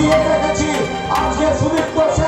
ঘিরে রেখেছি আজকে সুদীপ্ত সেন